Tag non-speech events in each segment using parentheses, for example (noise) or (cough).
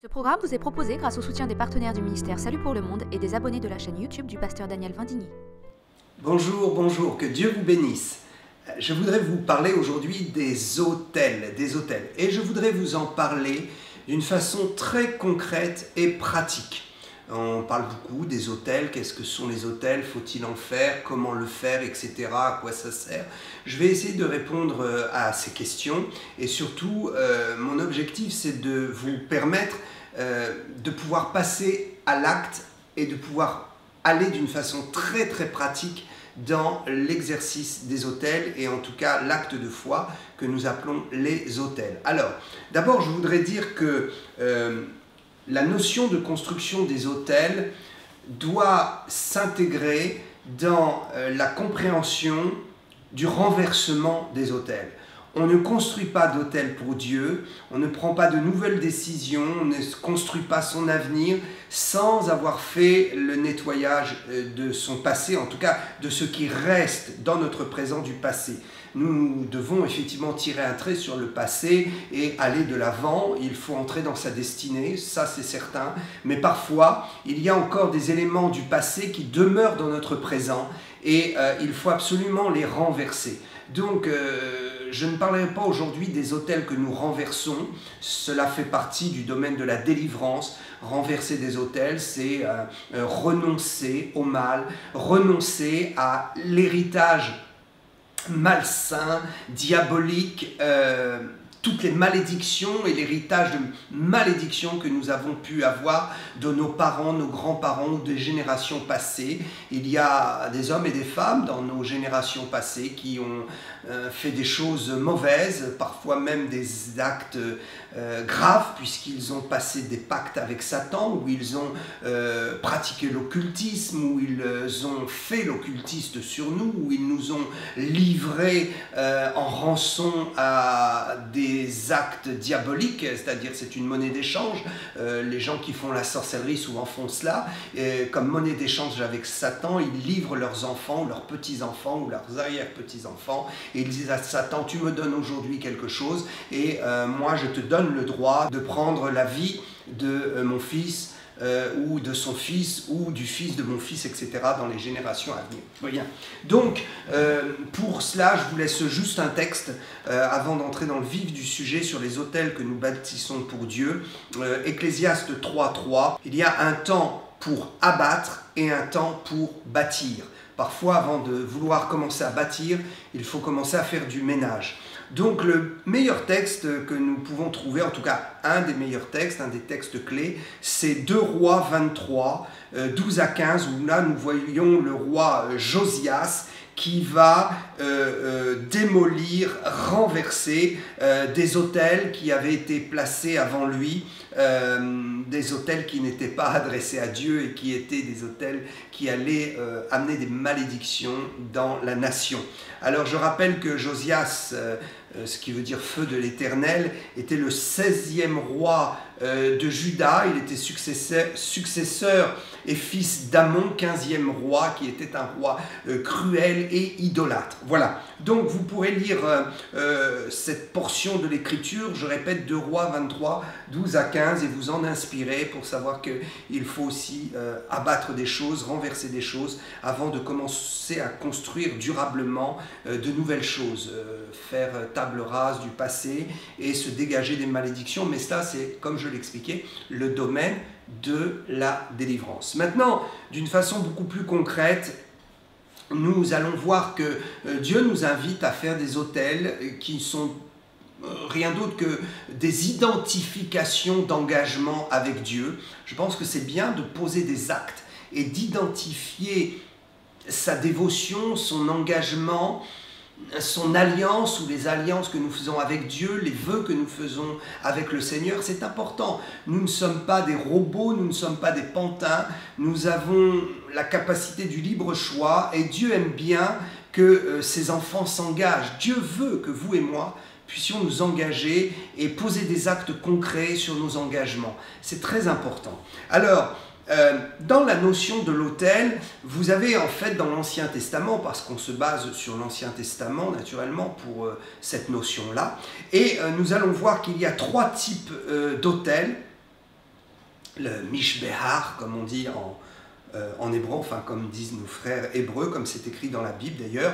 Ce programme vous est proposé grâce au soutien des partenaires du ministère Salut pour le Monde et des abonnés de la chaîne YouTube du pasteur Daniel Vindigny. Bonjour, bonjour, que Dieu vous bénisse. Je voudrais vous parler aujourd'hui des hôtels, des hôtels. Et je voudrais vous en parler d'une façon très concrète et pratique. On parle beaucoup des hôtels, qu'est-ce que sont les hôtels, faut-il en faire, comment le faire, etc., à quoi ça sert. Je vais essayer de répondre euh, à ces questions et surtout, euh, mon objectif, c'est de vous permettre euh, de pouvoir passer à l'acte et de pouvoir aller d'une façon très très pratique dans l'exercice des hôtels et en tout cas l'acte de foi que nous appelons les hôtels. Alors, d'abord, je voudrais dire que la notion de construction des hôtels doit s'intégrer dans euh, la compréhension du renversement des hôtels. On ne construit pas d'hôtel pour Dieu, on ne prend pas de nouvelles décisions, on ne construit pas son avenir sans avoir fait le nettoyage euh, de son passé, en tout cas de ce qui reste dans notre présent du passé. Nous devons effectivement tirer un trait sur le passé et aller de l'avant. Il faut entrer dans sa destinée, ça c'est certain. Mais parfois, il y a encore des éléments du passé qui demeurent dans notre présent et euh, il faut absolument les renverser. Donc, euh, je ne parlerai pas aujourd'hui des hôtels que nous renversons. Cela fait partie du domaine de la délivrance. Renverser des hôtels, c'est euh, renoncer au mal, renoncer à l'héritage malsain, diabolique, euh, toutes les malédictions et l'héritage de malédictions que nous avons pu avoir de nos parents, nos grands-parents, des générations passées. Il y a des hommes et des femmes dans nos générations passées qui ont euh, fait des choses mauvaises, parfois même des actes euh, graves, puisqu'ils ont passé des pactes avec Satan, où ils ont euh, pratiqué l'occultisme, où ils ont fait l'occultiste sur nous, où ils nous ont livrés en rançon à des actes diaboliques, c'est-à-dire c'est une monnaie d'échange. les gens qui font la sorcellerie souvent font cela. Comme monnaie d'échange avec Satan, ils livrent leurs enfants, leurs petits-enfants ou leurs arrière-petits-enfants et ils disent à Satan, tu me donnes aujourd'hui quelque chose et euh, moi je te donne le droit de prendre la vie de euh, mon fils euh, ou de son fils ou du fils de mon fils, etc. dans les générations à venir. Donc pour cela, je vous laisse juste un texte avant d'entrer dans le vif du sujet sur les hôtels que nous bâtissons pour Dieu. Ecclésiaste 3.3, il y a un temps pour abattre et un temps pour bâtir. Parfois, avant de vouloir commencer à bâtir, il faut commencer à faire du ménage. Donc le meilleur texte que nous pouvons trouver, en tout cas un des meilleurs textes, un des textes clés, c'est 2 rois 23, 12 à 15, où là nous voyons le roi euh, Josias qui va euh, euh, démolir, renverser des hôtels qui avaient été placés avant lui, des hôtels qui n'étaient pas adressés à Dieu et qui étaient des hôtels qui allaient amener des malédictions dans la nation. Alors je rappelle que Josias, ce qui veut dire feu de l'Éternel, était le 16e roi de Juda, il était successeur, successeur et fils d'Amon, 15e roi, qui était un roi euh, cruel et idolâtre. Voilà, donc vous pourrez lire euh, euh, cette portion de l'écriture, je répète, de Rois 23, 12 à 15, et vous en inspirer pour savoir qu'il faut aussi abattre des choses, renverser des choses, avant de commencer à construire durablement de nouvelles choses, faire table rase du passé et se dégager des malédictions. Mais ça, c'est, comme je l'expliquais, le domaine de la délivrance. Maintenant, d'une façon beaucoup plus concrète, nous allons voir que euh, Dieu nous invite à faire des hôtels qui sont euh, rien d'autre que des identifications d'engagement avec Dieu. Je pense que c'est bien de poser des actes et d'identifier sa dévotion, son engagement, son alliance ou les alliances que nous faisons avec Dieu, les vœux que nous faisons avec le Seigneur, c'est important. Nous ne sommes pas des robots, nous ne sommes pas des pantins, nous avons la capacité du libre choix et Dieu aime bien que euh, ses enfants s'engagent. Dieu veut que vous et moi puissions nous engager et poser des actes concrets sur nos engagements. C'est très important. Alors, euh, dans la notion de l'autel, vous avez en fait dans l'Ancien Testament, parce qu'on se base sur l'Ancien Testament naturellement pour euh, cette notion-là, et euh, nous allons voir qu'il y a trois types d'autels. le Mishbehar, comme on dit en, en hébreu, enfin comme disent nos frères hébreux, comme c'est écrit dans la Bible d'ailleurs,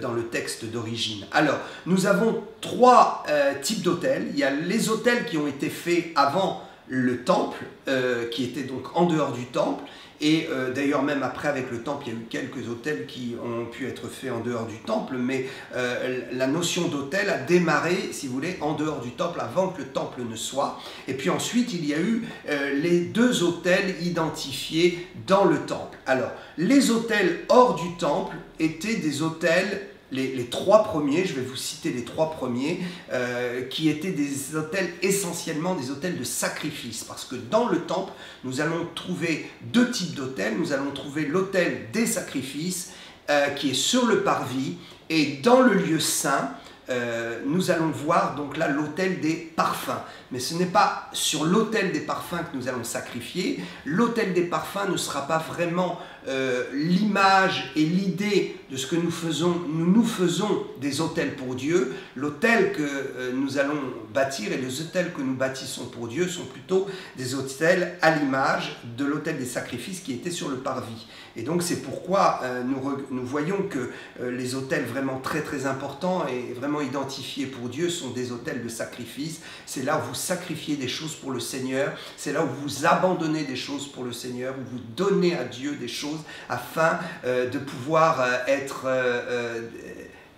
dans le texte d'origine. Alors, nous avons trois types d'autels. Il y a les autels qui ont été faits avant le temple, qui étaient donc en dehors du temple, et euh, d'ailleurs, même après, avec le temple, il y a eu quelques hôtels qui ont pu être faits en dehors du temple, mais euh, la notion d'hôtel a démarré, si vous voulez, en dehors du temple, avant que le temple ne soit. Et puis ensuite, il y a eu euh, les deux hôtels identifiés dans le temple. Alors, les hôtels hors du temple étaient des hôtels les, trois premiers, je vais vous citer les trois premiers, euh, qui étaient des hôtels essentiellement des hôtels de sacrifice. Parce que dans le temple, nous allons trouver deux types d'hôtels. Nous allons trouver l'hôtel des sacrifices, euh, qui est sur le parvis, et dans le lieu saint, euh, nous allons voir donc là l'autel des parfums. Mais ce n'est pas sur l'autel des parfums que nous allons sacrifier. L'autel des parfums ne sera pas vraiment euh, l'image et l'idée de ce que nous faisons. Nous nous faisons des autels pour Dieu. L'autel que euh, nous allons bâtir et les autels que nous bâtissons pour Dieu sont plutôt des autels à l'image de l'autel des sacrifices qui était sur le parvis. Et donc c'est pourquoi nous, nous, voyons que les autels vraiment très très importants et vraiment identifiés pour Dieu sont des autels de sacrifice. C'est là où vous sacrifiez des choses pour le Seigneur, c'est là où vous abandonnez des choses pour le Seigneur, où vous donnez à Dieu des choses afin euh, de pouvoir euh, être euh,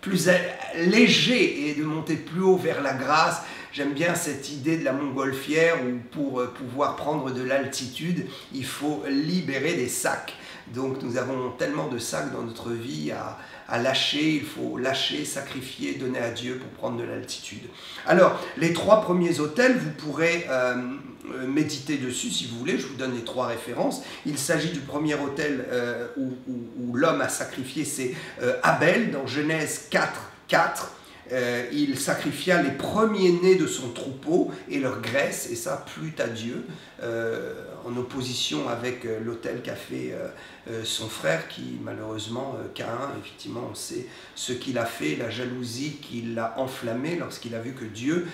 plus léger et de monter plus haut vers la grâce. J'aime bien cette idée de la montgolfière où pour pouvoir prendre de l'altitude, il faut libérer des sacs. Donc nous avons tellement de sacs dans notre vie à, lâcher, il faut lâcher, sacrifier, donner à Dieu pour prendre de l'altitude. Alors, les trois premiers hôtels, vous pourrez euh, euh, méditer dessus si vous voulez, je vous donne les trois références. Il s'agit du premier hôtel euh, où, l'homme a sacrifié, c'est Abel, dans Genèse 4, 4. il sacrifia les premiers-nés de son troupeau et leur graisse, et ça plut à Dieu en opposition avec euh, l'autel qu'a fait euh, euh, son frère, qui malheureusement, Caïn, effectivement, on sait ce qu'il a fait, la jalousie qui l'a enflammé lorsqu'il a vu que Dieu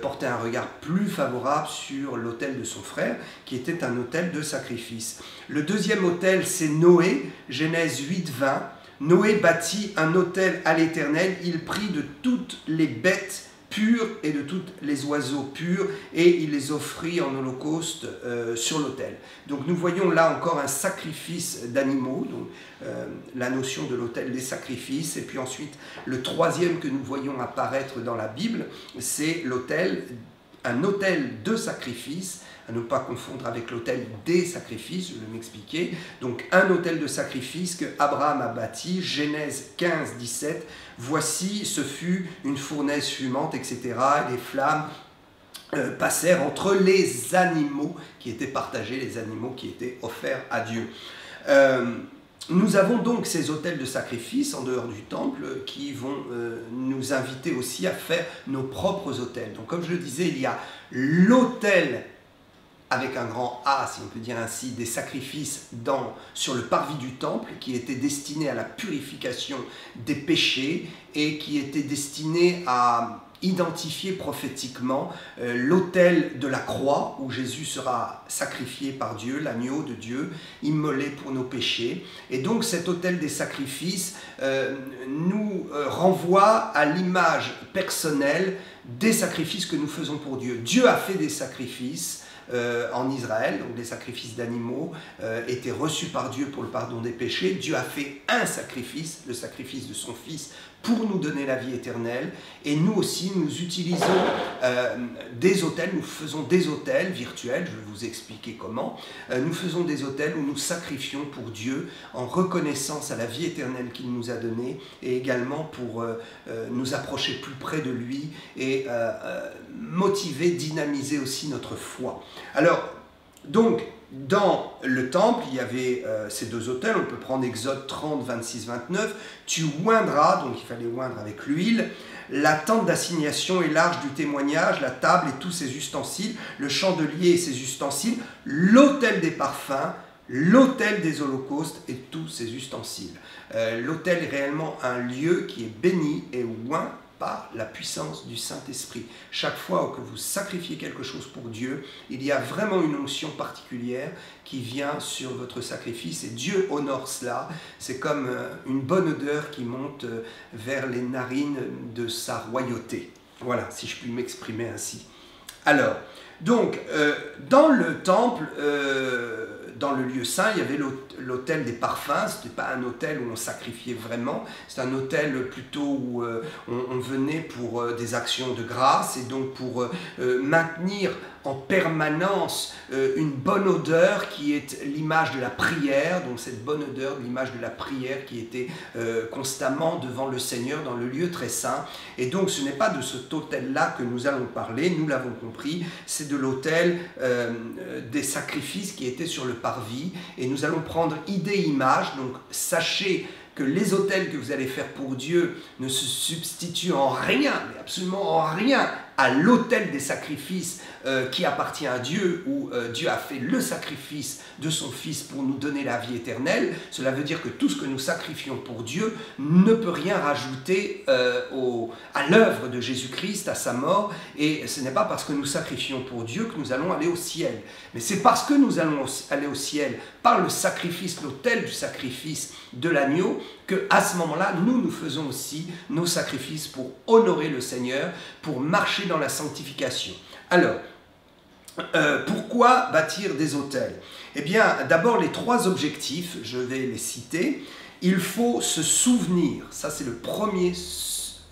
portait un regard plus favorable sur l'autel de son frère, qui était un autel de sacrifice. Le deuxième autel, c'est Noé, Genèse 8, 20. Noé bâtit un autel à l'Éternel, il prit de toutes les bêtes purs et de tous les oiseaux purs, et il les offrit en holocauste euh, sur l'autel. Donc nous voyons là encore un sacrifice d'animaux, donc euh, la notion de l'autel des sacrifices, et puis ensuite le troisième que nous voyons apparaître dans la Bible, c'est l'autel, un autel de sacrifice, à ne pas confondre avec l'autel des sacrifices, je vais m'expliquer. Donc un autel de sacrifice que Abraham a bâti, Genèse 15, 17. Voici, ce fut une fournaise fumante, etc. Et les flammes euh, passèrent entre les animaux qui étaient partagés, les animaux qui étaient offerts à Dieu. Euh, nous avons donc ces autels de sacrifice en dehors du temple qui vont euh, nous inviter aussi à faire nos propres autels. Donc comme je le disais, il y a l'autel avec un grand A, si on peut dire ainsi, des sacrifices dans, sur le parvis du temple qui étaient destinés à la purification des péchés et qui étaient destinés à identifier prophétiquement euh, l'autel de la croix où Jésus sera sacrifié par Dieu, l'agneau de Dieu, immolé pour nos péchés. Et donc cet autel des sacrifices euh, nous euh, renvoie à l'image personnelle des sacrifices que nous faisons pour Dieu. Dieu a fait des sacrifices euh, en Israël, donc les sacrifices d'animaux euh, étaient reçus par Dieu pour le pardon des péchés. Dieu a fait un sacrifice, le sacrifice de son Fils, pour nous donner la vie éternelle. Et nous aussi, nous utilisons euh, des hôtels, nous faisons des hôtels virtuels, je vais vous expliquer comment. Euh, nous faisons des hôtels où nous sacrifions pour Dieu en reconnaissance à la vie éternelle qu'il nous a donnée et également pour euh, nous approcher plus près de lui et motiver, dynamiser aussi notre foi. Alors, donc, dans le temple, il y avait euh, ces deux autels. On peut prendre Exode 30, 26, 29. Tu oindras, donc il fallait oindre avec l'huile, la tente d'assignation et l'arche du témoignage, la table et tous ses ustensiles, le chandelier et ses ustensiles, l'autel des parfums, l'autel des holocaustes et tous ses ustensiles. Euh, l'autel est réellement un lieu qui est béni et oint la puissance du Saint-Esprit. Chaque fois que vous sacrifiez quelque chose pour Dieu, il y a vraiment une onction particulière qui vient sur votre sacrifice et Dieu honore cela. C'est comme euh, une bonne odeur qui monte euh, vers les narines de sa royauté. Voilà, si je puis m'exprimer ainsi. Alors, donc, euh, dans le temple, dans le lieu saint, il y avait l'hôtel des parfums. Ce n'était pas un hôtel où on sacrifiait vraiment. C'est un hôtel plutôt où on, venait pour des actions de grâce et donc pour maintenir en permanence euh, une bonne odeur qui est l'image de la prière, donc cette bonne odeur de l'image de la prière qui était euh, constamment devant le Seigneur dans le lieu très saint. Et donc ce n'est pas de cet hôtel-là que nous allons parler, nous l'avons compris, c'est de l'hôtel euh, des sacrifices qui était sur le parvis. Et nous allons prendre idée-image, donc sachez que les hôtels que vous allez faire pour Dieu ne se substituent en rien, mais absolument en rien, à l'autel des sacrifices euh, qui appartient à Dieu, où euh, Dieu a fait le sacrifice de son Fils pour nous donner la vie éternelle. Cela veut dire que tout ce que nous sacrifions pour Dieu ne peut rien rajouter euh, à l'œuvre de Jésus-Christ, à sa mort. Et ce n'est pas parce que nous sacrifions pour Dieu que nous allons aller au ciel. Mais c'est parce que nous allons aller au ciel par le sacrifice, l'autel du sacrifice de l'agneau, que à ce moment-là, nous, nous faisons aussi nos sacrifices pour honorer le Seigneur, pour marcher dans la sanctification. Alors, euh, pourquoi bâtir des hôtels? Eh bien, d'abord, les trois objectifs, je vais les citer. Il faut se souvenir, ça c'est le premier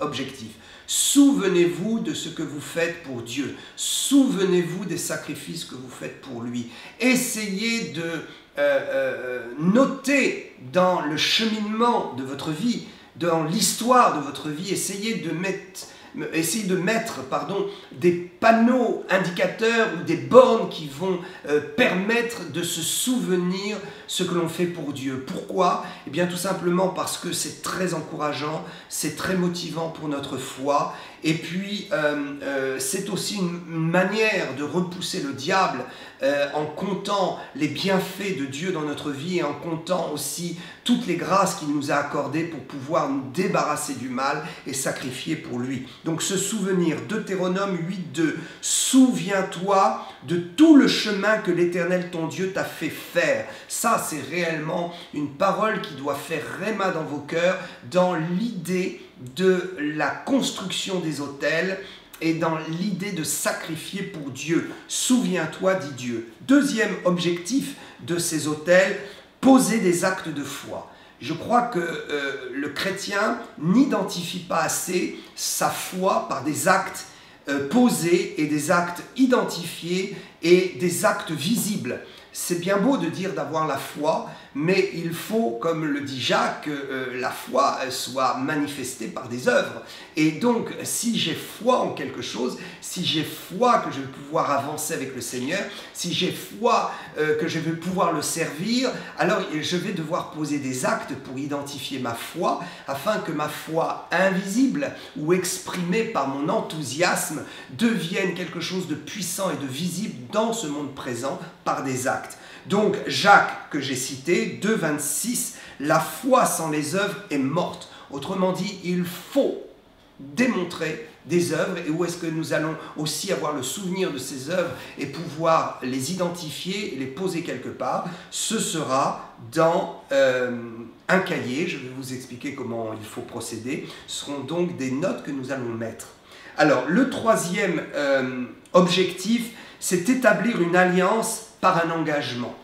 objectif. Souvenez-vous de ce que vous faites pour Dieu. Souvenez-vous des sacrifices que vous faites pour lui. Essayez de euh, euh, noter dans le cheminement de votre vie, dans l'histoire de votre vie, essayez de mettre essayer de mettre pardon, des panneaux indicateurs ou des bornes qui vont euh, permettre de se souvenir ce que l'on fait pour Dieu. Pourquoi? Eh bien tout simplement parce que c'est très encourageant, c'est très motivant pour notre foi et puis, euh, euh, c'est aussi une, manière de repousser le diable euh, en comptant les bienfaits de Dieu dans notre vie et en comptant aussi toutes les grâces qu'il nous a accordées pour pouvoir nous débarrasser du mal et sacrifier pour lui. Donc, ce souvenir, Deutéronome 8.2, souviens-toi de tout le chemin que l'Éternel ton Dieu t'a fait faire. Ça, c'est réellement une parole qui doit faire réma dans vos cœurs, dans l'idée de la construction des autels et dans l'idée de sacrifier pour Dieu. Souviens-toi, dit Dieu. Deuxième objectif de ces autels, poser des actes de foi. Je crois que euh, le chrétien n'identifie pas assez sa foi par des actes euh, posés et des actes identifiés et des actes visibles. C'est bien beau de dire d'avoir la foi, mais il faut, comme le dit Jacques, que euh, la foi soit manifestée par des œuvres. Et donc, si j'ai foi en quelque chose, si j'ai foi que je vais pouvoir avancer avec le Seigneur, si j'ai foi euh, que je vais pouvoir le servir, alors je vais devoir poser des actes pour identifier ma foi, afin que ma foi invisible ou exprimée par mon enthousiasme devienne quelque chose de puissant et de visible dans ce monde présent par des actes. Donc Jacques que j'ai cité, 2.26, la foi sans les œuvres est morte. Autrement dit, il faut démontrer des œuvres et où est-ce que nous allons aussi avoir le souvenir de ces œuvres et pouvoir les identifier, les poser quelque part, ce sera dans euh, un cahier, je vais vous expliquer comment il faut procéder, ce seront donc des notes que nous allons mettre. Alors le troisième euh, objectif, c'est établir une alliance par un engagement.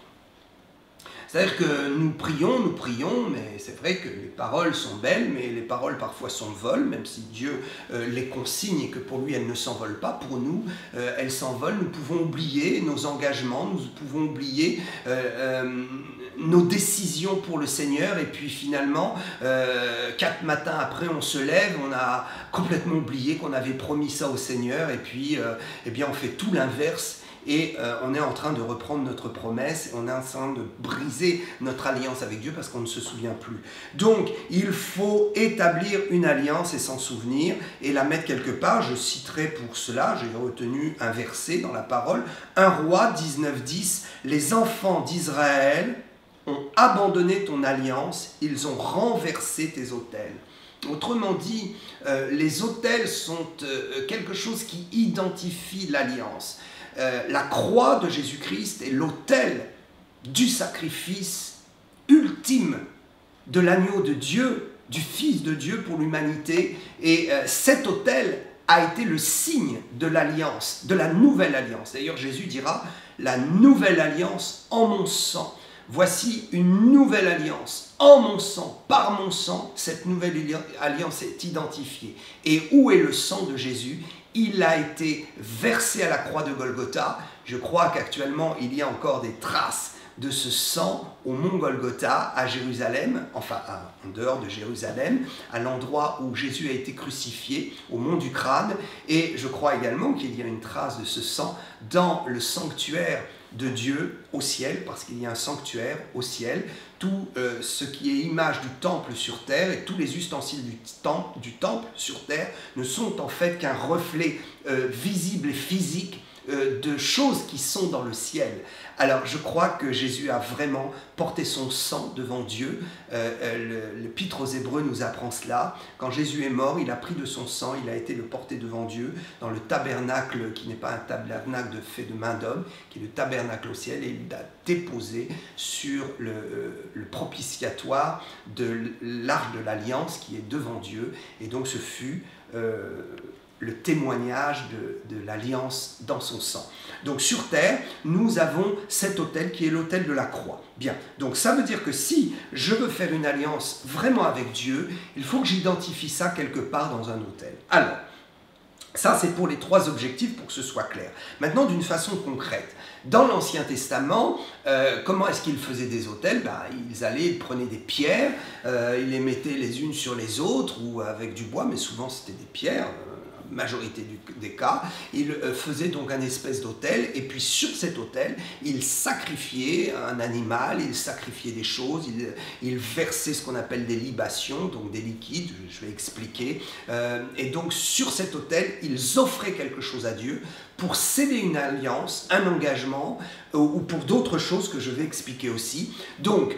C'est-à-dire que nous prions, nous prions, mais c'est vrai que les paroles sont belles, mais les paroles parfois s'envolent, même si Dieu euh, les consigne et que pour lui elles ne s'envolent pas, pour nous euh, elles s'envolent. Nous pouvons oublier nos engagements, nous pouvons oublier euh, nos décisions pour le Seigneur, et puis finalement, quatre matins après, on se lève, on a complètement oublié qu'on avait promis ça au Seigneur, et puis eh bien, on fait tout l'inverse et euh, on est en train de reprendre notre promesse, on est en train de briser notre alliance avec Dieu parce qu'on ne se souvient plus. Donc, il faut établir une alliance et s'en souvenir et la mettre quelque part. Je citerai pour cela, j'ai retenu un verset dans la parole, 1 roi 19.10, les enfants d'Israël ont abandonné ton alliance, ils ont renversé tes autels. Autrement dit, euh, les autels sont euh, quelque chose qui identifie l'alliance. La croix de Jésus-Christ est l'autel du sacrifice ultime de l'agneau de Dieu, du Fils de Dieu pour l'humanité. Et cet autel a été le signe de l'alliance, de la nouvelle alliance. D'ailleurs, Jésus dira, la nouvelle alliance en mon sang. Voici une nouvelle alliance en mon sang, par mon sang. Cette nouvelle alliance est identifiée. Et où est le sang de Jésus Il a été versé à la croix de Golgotha. Je crois qu'actuellement, il y a encore des traces de ce sang au mont Golgotha à Jérusalem, enfin en dehors de Jérusalem, à l'endroit où Jésus a été crucifié, au mont du crâne. Et je crois également qu'il y a une trace de ce sang dans le sanctuaire de Dieu au ciel, parce qu'il y a un sanctuaire au ciel. Tout euh, ce qui est image du temple sur terre et tous les ustensiles du temple, sur terre ne sont en fait qu'un reflet euh, visible et physique euh, de choses qui sont dans le ciel. Alors je crois que Jésus a vraiment porté son sang devant Dieu. Euh, euh, L'Épître aux Hébreux nous apprend cela. Quand Jésus est mort, il a pris de son sang, il a été le porté devant Dieu dans le tabernacle qui n'est pas un tabernacle de fait de main d'homme, qui est le tabernacle au ciel, et il l'a déposé sur le, le propitiatoire de l'arche de l'alliance qui est devant Dieu. Et donc ce fut le témoignage de, l'alliance dans son sang. Donc sur terre, nous avons cet autel qui est l'autel de la croix. Bien, donc ça veut dire que si je veux faire une alliance vraiment avec Dieu, il faut que j'identifie ça quelque part dans un autel. Alors, ça c'est pour les trois objectifs pour que ce soit clair. Maintenant, d'une façon concrète. Dans l'Ancien Testament, euh, comment est-ce qu'ils faisaient des autels ben, Ils allaient, ils prenaient des pierres, euh, ils les mettaient les unes sur les autres ou avec du bois, mais souvent c'était des pierres majorité des cas, il euh, faisait donc un espèce d'autel, et puis sur cet autel, il sacrifiait un animal, il sacrifiait des choses, il, versait ce qu'on appelle des libations, donc des liquides, je vais expliquer, euh, et donc sur cet autel, ils offraient quelque chose à Dieu pour céder une alliance, un engagement, euh, ou pour d'autres choses que je vais expliquer aussi. Donc,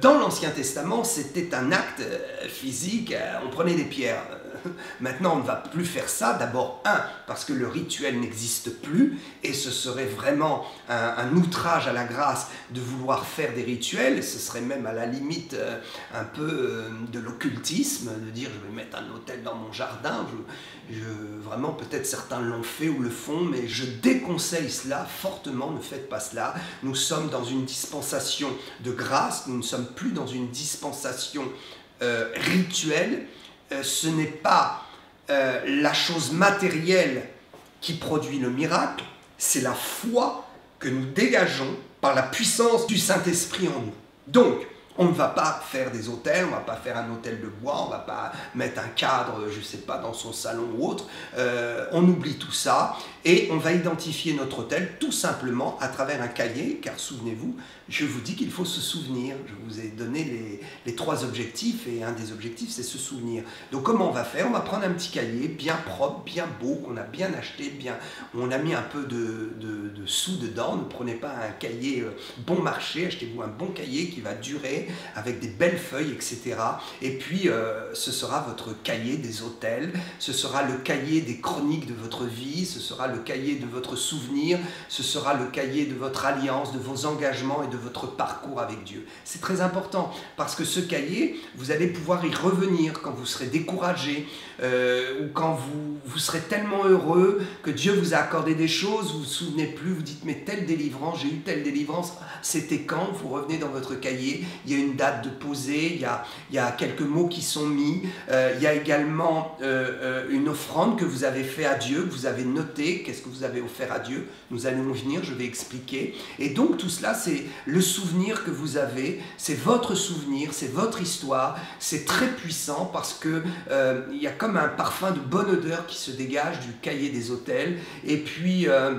dans l'Ancien Testament, c'était un acte physique, on prenait des pierres (laughs) Maintenant, on ne va plus faire ça. D'abord, un, parce que le rituel n'existe plus, et ce serait vraiment un, outrage à la grâce de vouloir faire des rituels. Ce serait même à la limite euh, un peu euh, de l'occultisme, de dire je vais mettre un hôtel dans mon jardin. Vraiment, peut-être certains l'ont fait ou le font, mais je déconseille cela fortement. Ne faites pas cela. Nous sommes dans une dispensation de grâce. Nous ne sommes plus dans une dispensation euh, rituelle ce n'est pas euh, la chose matérielle qui produit le miracle, c'est la foi que nous dégageons par la puissance du Saint-Esprit en nous. Donc, on ne va pas faire des hôtels, on ne va pas faire un hôtel de bois, on ne va pas mettre un cadre, je ne sais pas, dans son salon ou autre. Euh, on oublie tout ça et on va identifier notre hôtel tout simplement à travers un cahier, car souvenez-vous, je vous dis qu'il faut se souvenir. Je vous ai donné les, trois objectifs et un des objectifs, c'est se souvenir. Donc comment on va faire? On va prendre un petit cahier bien propre, bien beau, qu'on a bien acheté, bien, on a mis un peu de, de, sous dedans. Ne prenez pas un cahier euh, bon marché, achetez-vous un bon cahier qui va durer avec des belles feuilles, etc. Et puis euh, ce sera votre cahier des hôtels, ce sera le cahier des chroniques de votre vie, ce sera le cahier de votre souvenir, ce sera le cahier de votre alliance, de vos engagements et de votre parcours avec Dieu. C'est très important parce que ce cahier, vous allez pouvoir y revenir quand vous serez découragé euh, ou quand vous, vous serez tellement heureux que Dieu vous a accordé des choses, vous vous souvenez plus, vous dites mais telle délivrance, j'ai eu telle délivrance, c'était quand Vous revenez dans votre cahier, il y a une date de posée, il y a, il y a quelques mots qui sont mis, euh, il y a également euh, une offrande que vous avez fait à Dieu, que vous avez noté, qu'est-ce que vous avez offert à Dieu? Nous allons venir, je vais expliquer. Et donc tout cela, c'est le souvenir que vous avez, c'est votre souvenir, c'est votre histoire, c'est très puissant parce que euh, il y a comme un parfum de bonne odeur qui se dégage du cahier des hôtels. Et puis euh,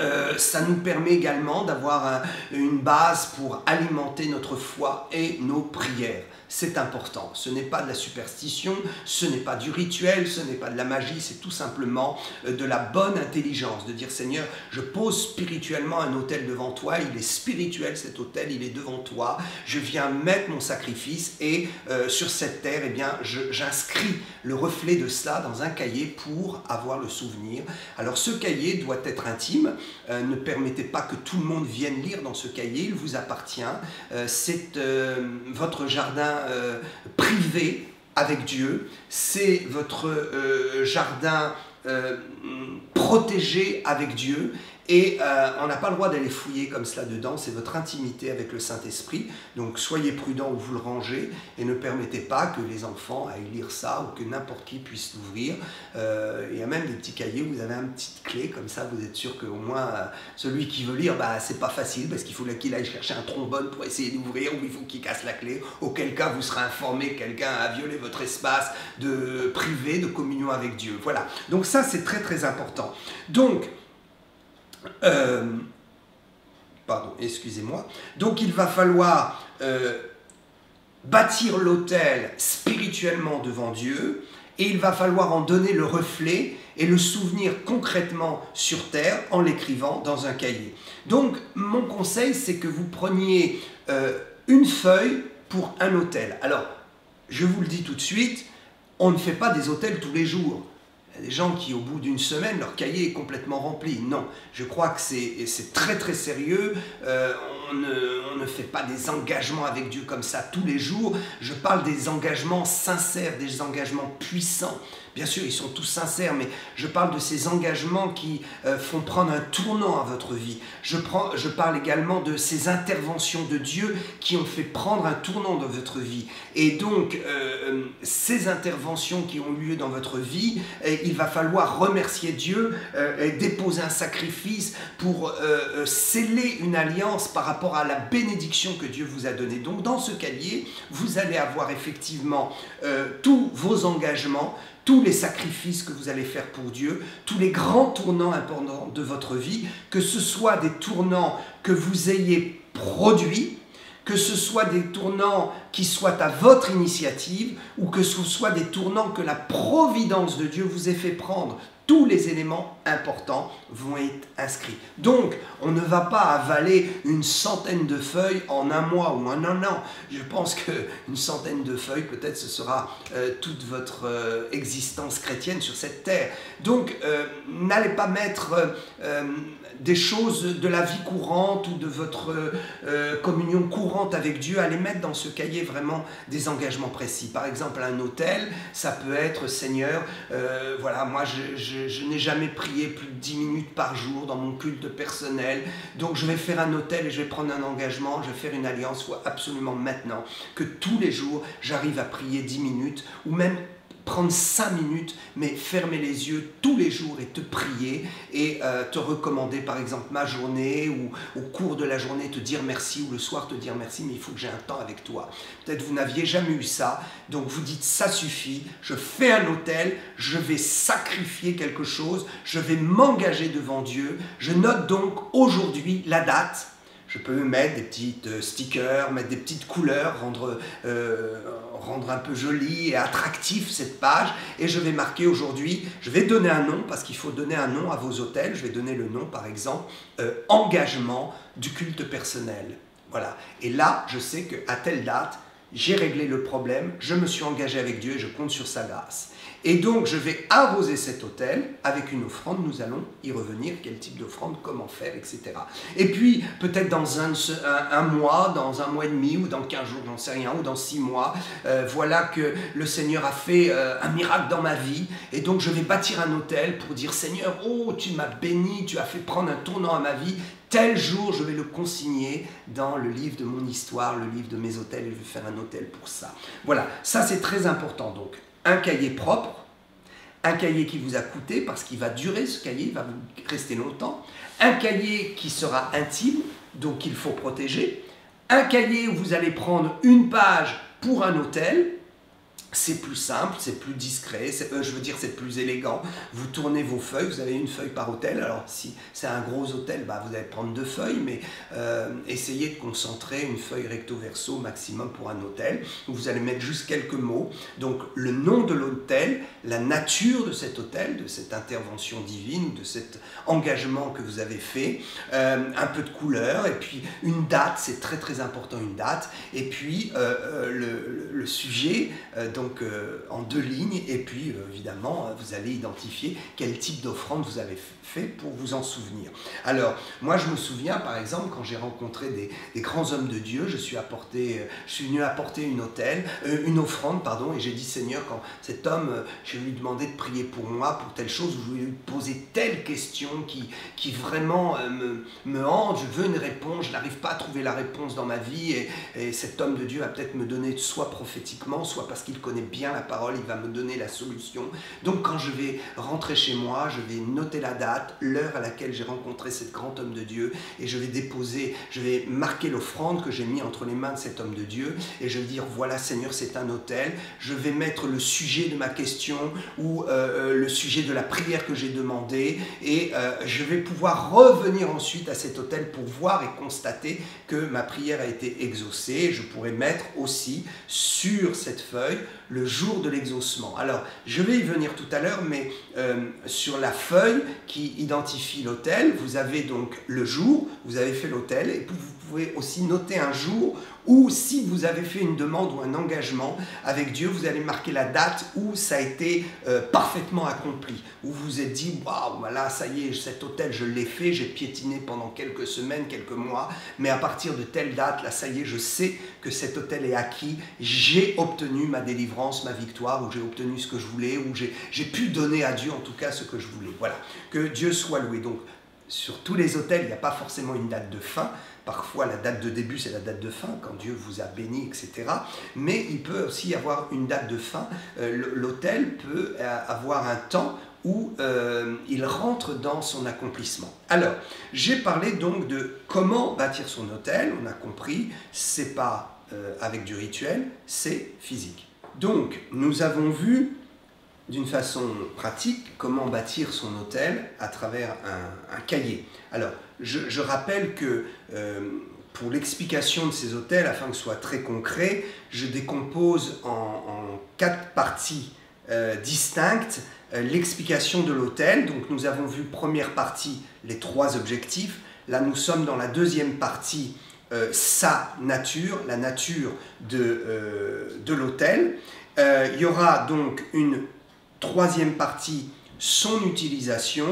euh, ça nous permet également d'avoir une base pour alimenter notre foi et nos prières. C'est important. Ce n'est pas de la superstition, ce n'est pas du rituel, ce n'est pas de la magie, c'est tout simplement euh, de la bonne intelligence, de dire Seigneur, je pose spirituellement un autel devant toi, il est spirituel cet autel, il est devant toi, je viens mettre mon sacrifice et euh, sur cette terre, eh bien, j'inscris le reflet de cela dans un cahier pour avoir le souvenir. Alors ce cahier doit être intime, euh, ne permettez pas que tout le monde vienne lire dans ce cahier, il vous appartient, c'est votre jardin euh, privé avec Dieu, c'est votre euh, jardin euh, protégé avec Dieu, et euh, on n'a pas le droit d'aller fouiller comme cela dedans, c'est votre intimité avec le Saint-Esprit. Donc soyez prudent où vous le rangez et ne permettez pas que les enfants aillent lire ça ou que n'importe qui puisse l'ouvrir. Euh, il y a même des petits cahiers où vous avez une petite clé, comme ça vous êtes sûr qu'au moins euh, celui qui veut lire, bah, c'est pas facile parce qu'il faut qu'il aille chercher un trombone pour essayer d'ouvrir ou il faut qu'il casse la clé. Auquel cas vous serez informé que quelqu'un a violé votre espace de privé, de communion avec Dieu. Voilà. Donc ça c'est très très important. Donc, euh, pardon, excusez-moi. Donc il va falloir euh, bâtir l'autel spirituellement devant Dieu et il va falloir en donner le reflet et le souvenir concrètement sur terre en l'écrivant dans un cahier. Donc mon conseil c'est que vous preniez euh, une feuille pour un hôtel. Alors je vous le dis tout de suite, on ne fait pas des hôtels tous les jours. Il des gens qui, au bout d'une semaine, leur cahier est complètement rempli. Non, je crois que c'est très très sérieux. Euh, on, ne, fait pas des engagements avec Dieu comme ça tous les jours. Je parle des engagements sincères, des engagements puissants. Bien sûr, ils sont tous sincères, mais je parle de ces engagements qui euh, font prendre un tournant à votre vie. Je, parle également de ces interventions de Dieu qui ont fait prendre un tournant dans votre vie. Et donc, euh, ces interventions qui ont lieu dans votre vie, il va falloir remercier Dieu euh, et déposer un sacrifice pour sceller une alliance par rapport à la bénédiction que Dieu vous a donnée. Donc, dans ce cahier, vous allez avoir effectivement tous vos engagements, tous les sacrifices que vous allez faire pour Dieu, tous les grands tournants importants de votre vie, que ce soit des tournants que vous ayez produits, que ce soit des tournants qui soient à votre initiative ou que ce soit des tournants que la providence de Dieu vous ait fait prendre tous les éléments importants vont être inscrits. Donc, on ne va pas avaler une centaine de feuilles en un mois ou en un an. Je pense qu'une centaine de feuilles, peut-être, ce sera euh, toute votre euh, existence chrétienne sur cette terre. Donc, euh, n'allez pas mettre des choses de la vie courante ou de votre communion courante avec Dieu, allez mettre dans ce cahier vraiment des engagements précis. Par exemple, un hôtel, ça peut être, Seigneur, voilà, moi, je n'ai jamais prié plus de 10 minutes par jour dans mon culte personnel. Donc je vais faire un hôtel et je vais prendre un engagement, je vais faire une alliance, soit absolument maintenant, que tous les jours j'arrive à prier 10 minutes ou même prendre cinq minutes, mais fermer les yeux tous les jours et te prier et euh, te recommander par exemple ma journée ou au cours de la journée te dire merci ou le soir te dire merci, mais il faut que j'ai un temps avec toi. Peut-être vous n'aviez jamais eu ça, donc vous dites ça suffit, je fais un hôtel, je vais sacrifier quelque chose, je vais m'engager devant Dieu, je note donc aujourd'hui la date je peux mettre des petites euh, stickers, mettre des petites couleurs, rendre, euh, rendre un peu jolie et attractif cette page. Et je vais marquer aujourd'hui, je vais donner un nom, parce qu'il faut donner un nom à vos hôtels. Je vais donner le nom, par exemple, euh, engagement du culte personnel. Voilà. Et là, je sais qu'à telle date, j'ai réglé le problème, je me suis engagé avec Dieu et je compte sur sa grâce. Et donc, je vais arroser cet hôtel avec une offrande. Nous allons y revenir. Quel type d'offrande, comment faire, etc. Et puis, peut-être dans un, un, mois, dans un mois et demi, ou dans 15 jours, j'en sais rien, ou dans 6 mois, euh, voilà que le Seigneur a fait euh, un miracle dans ma vie. Et donc, je vais bâtir un hôtel pour dire Seigneur, oh, tu m'as béni, tu as fait prendre un tournant à ma vie. Tel jour, je vais le consigner dans le livre de mon histoire, le livre de mes hôtels, et je vais faire un hôtel pour ça. Voilà, ça c'est très important. Donc, un cahier propre, un cahier qui vous a coûté parce qu'il va durer, ce cahier il va vous rester longtemps, un cahier qui sera intime, donc qu'il faut protéger, un cahier où vous allez prendre une page pour un hôtel, c'est plus simple, c'est plus discret, euh, je veux dire c'est plus élégant. Vous tournez vos feuilles, vous avez une feuille par hôtel. Alors si c'est un gros hôtel, bah, vous allez prendre deux feuilles, mais euh, essayez de concentrer une feuille recto verso maximum pour un hôtel. Vous allez mettre juste quelques mots. Donc le nom de l'hôtel, la nature de cet hôtel, de cette intervention divine, de cet engagement que vous avez fait, euh, un peu de couleur, et puis une date, c'est très très important une date, et puis le, sujet. Euh, en deux lignes, et puis euh, évidemment, vous allez identifier quel type d'offrande vous avez fait pour vous en souvenir. Alors, moi je me souviens par exemple quand j'ai rencontré des, grands hommes de Dieu, je suis, apporté, je suis venu apporter une, hôtel, euh, une offrande, pardon, et j'ai dit Seigneur, quand cet homme, je lui demandé de prier pour moi, pour telle chose, je lui poser telle question qui, qui vraiment me, me hante, je veux une réponse, je n'arrive pas à trouver la réponse dans ma vie, et, et cet homme de Dieu va peut-être me donner soit prophétiquement, soit parce qu'il connaît bien la parole, il va me donner la solution. Donc quand je vais rentrer chez moi, je vais noter la date, l'heure à laquelle j'ai rencontré cet grand homme de Dieu, et je vais déposer, je vais marquer l'offrande que j'ai mis entre les mains de cet homme de Dieu, et je vais dire, voilà Seigneur, c'est un hôtel, je vais mettre le sujet de ma question, ou euh, euh, le sujet de la prière que j'ai demandé, et euh, je vais pouvoir revenir ensuite à cet hôtel pour voir et constater que ma prière a été exaucée. Je pourrais mettre aussi sur cette feuille le jour de l'exaucement. Alors, je vais y venir tout à l'heure, mais euh, sur la feuille qui identifie l'hôtel, vous avez donc le jour, vous avez fait l'hôtel, et vous pouvez aussi noter un jour ou si vous avez fait une demande ou un engagement avec Dieu, vous allez marquer la date où ça a été euh, parfaitement accompli, où vous vous êtes dit, waouh, voilà, ça y est, cet hôtel, je l'ai fait, j'ai piétiné pendant quelques semaines, quelques mois, mais à partir de telle date, là, ça y est, je sais que cet hôtel est acquis, j'ai obtenu ma délivrance, ma victoire, ou j'ai obtenu ce que je voulais, ou j'ai pu donner à Dieu en tout cas ce que je voulais. Voilà, que Dieu soit loué. Donc, sur tous les hôtels, il n'y a pas forcément une date de fin. Parfois, la date de début, c'est la date de fin, quand Dieu vous a béni, etc. Mais il peut aussi y avoir une date de fin. Euh, l'hôtel peut euh, avoir un temps où euh, il rentre dans son accomplissement. Alors, j'ai parlé donc de comment bâtir son hôtel. On a compris, c'est pas avec du rituel, c'est physique. Donc, nous avons vu d'une façon pratique comment bâtir son hôtel à travers un, cahier. Alors, je, rappelle que euh, pour l'explication de ces hôtels, afin que ce soit très concret, je décompose en, quatre parties euh, distinctes euh, l'explication de l'hôtel. Donc nous avons vu première partie les trois objectifs. Là nous sommes dans la deuxième partie sa nature, la nature de, de l'hôtel. il y aura donc une troisième partie, son utilisation,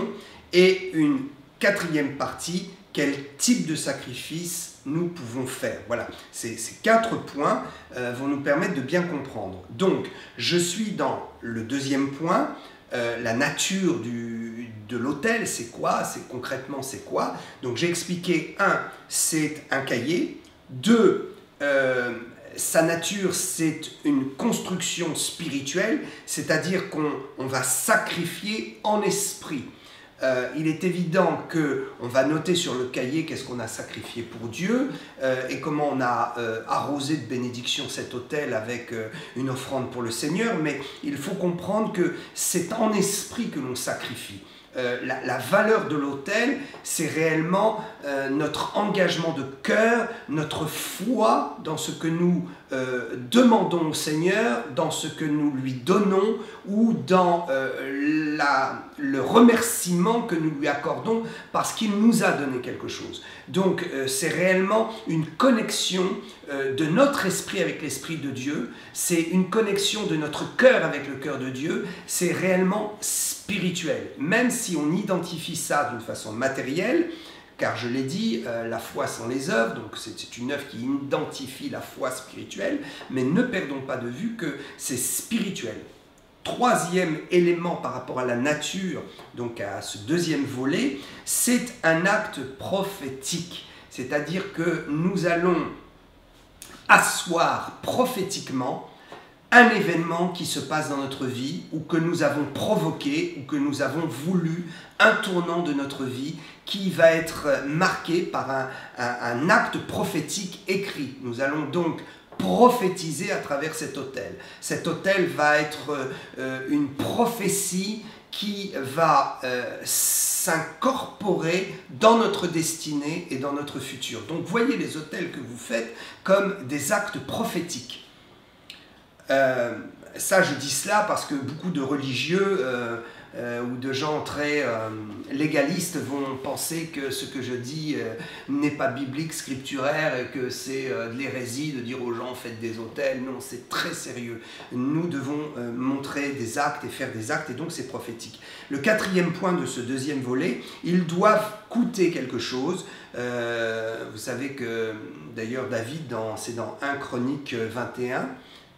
et une quatrième partie, quel type de sacrifice nous pouvons faire. Voilà, ces, quatre points euh, vont nous permettre de bien comprendre. Donc, je suis dans le deuxième point, euh, la nature du, de l'hôtel, c'est quoi C'est concrètement, c'est quoi Donc, j'ai expliqué, un, c'est un cahier. Deux, euh, sa nature, c'est une construction spirituelle, c'est-à-dire qu'on va sacrifier en esprit. Euh, il est évident que on va noter sur le cahier qu'est-ce qu'on a sacrifié pour Dieu euh, et comment on a euh, arrosé de bénédiction cet hôtel avec une offrande pour le Seigneur, mais il faut comprendre que c'est en esprit que l'on sacrifie. Euh, la, valeur de l'autel, c'est réellement euh, notre engagement de cœur, notre foi dans ce que nous euh, demandons au Seigneur, dans ce que nous lui donnons ou dans la, le remerciement que nous lui accordons parce qu'il nous a donné quelque chose. Donc c'est réellement une connexion de notre esprit avec l'esprit de Dieu, c'est une connexion de notre cœur avec le cœur de Dieu, c'est réellement spirituel. Même si on identifie ça d'une façon matérielle, car je l'ai dit, euh, la foi sans les œuvres, donc c'est une œuvre qui identifie la foi spirituelle, mais ne perdons pas de vue que c'est spirituel. Troisième élément par rapport à la nature, donc à ce deuxième volet, c'est un acte prophétique, c'est-à-dire que nous allons asseoir prophétiquement un événement qui se passe dans notre vie ou que nous avons provoqué ou que nous avons voulu, un tournant de notre vie qui va être marqué par un, acte prophétique écrit. Nous allons donc prophétiser à travers cet hôtel. Cet hôtel va être une prophétie qui va s'incorporer dans notre destinée et dans notre futur. Donc voyez les hôtels que vous faites comme des actes prophétiques. ça, je dis cela parce que beaucoup de religieux euh, ou de gens très euh, légalistes vont penser que ce que je dis euh, n'est pas biblique, scripturaire, et que c'est de l'hérésie de dire aux gens faites des hôtels. Non, c'est très sérieux. Nous devons montrer des actes et faire des actes, et donc c'est prophétique. Le quatrième point de ce deuxième volet, ils doivent coûter quelque chose. vous savez que d'ailleurs David, c'est dans 1 Chronique 21,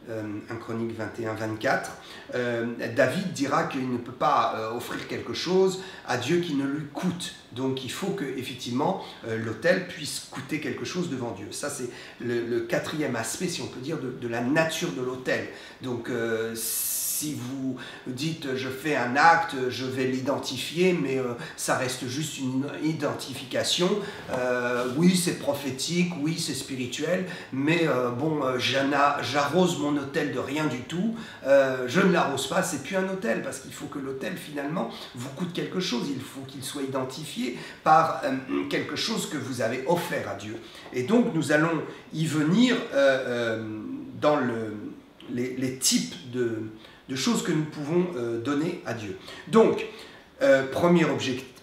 1 euh, Chronique 21-24, euh, David dira qu'il ne peut pas euh, offrir quelque chose à Dieu qui ne lui coûte. Donc il faut que effectivement l'autel puisse coûter quelque chose devant Dieu. Ça c'est le, quatrième aspect, si on peut dire, de, la nature de l'autel. Donc si vous dites je fais un acte, je vais l'identifier, mais euh, ça reste juste une identification. Euh, oui, c'est prophétique, oui, c'est spirituel, mais euh, bon, j'arrose mon hôtel de rien du tout. je ne l'arrose pas, c'est plus un hôtel, parce qu'il faut que l'hôtel finalement vous coûte quelque chose. Il faut qu'il soit identifié par quelque chose que vous avez offert à Dieu. Et donc nous allons y venir dans le, les types de, de choses que nous pouvons euh, donner à Dieu. Donc, euh, premier,